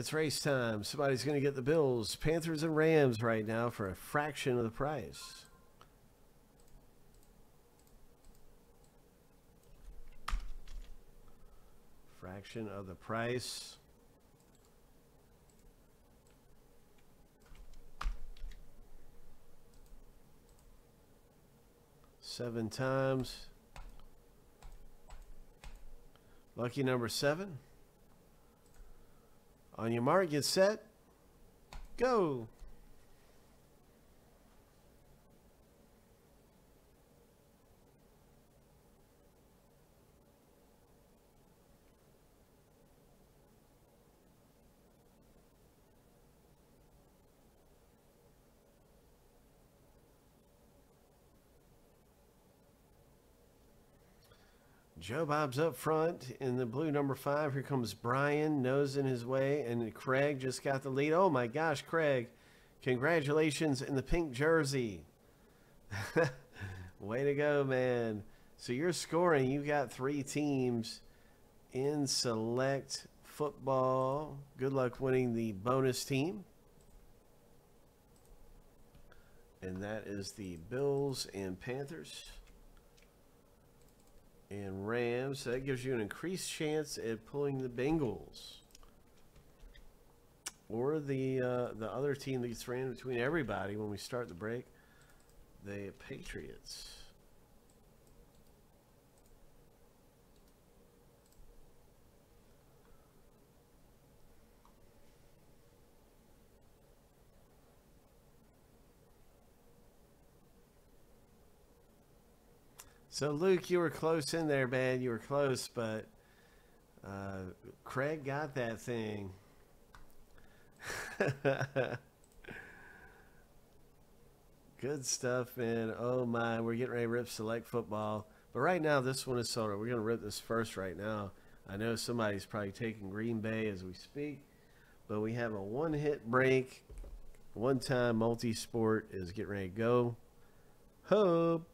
It's race time. Somebody's going to get the Bills, Panthers, and Rams right now for a fraction of the price. Fraction of the price. Seven times. Lucky number seven. On your mark, get set, go. Joe Bob's up front in the blue number five. Here comes Brian, nosing his way, and Craig just got the lead. Oh my gosh, Craig, congratulations in the pink jersey. way to go, man. So you're scoring. You've got three teams in select football. Good luck winning the bonus team. And that is the Bills and Panthers and Rams. So that gives you an increased chance at pulling the Bengals. Or the uh, the other team that gets ran between everybody when we start the break, the Patriots. So Luke, you were close in there, man. You were close, but uh, Craig got that thing. Good stuff, man. Oh my, we're getting ready to rip select football. But right now, this one is sold. We're going to rip this first right now. I know somebody's probably taking Green Bay as we speak, but we have a one-hit break. One-time multi-sport is getting ready to go. Hope.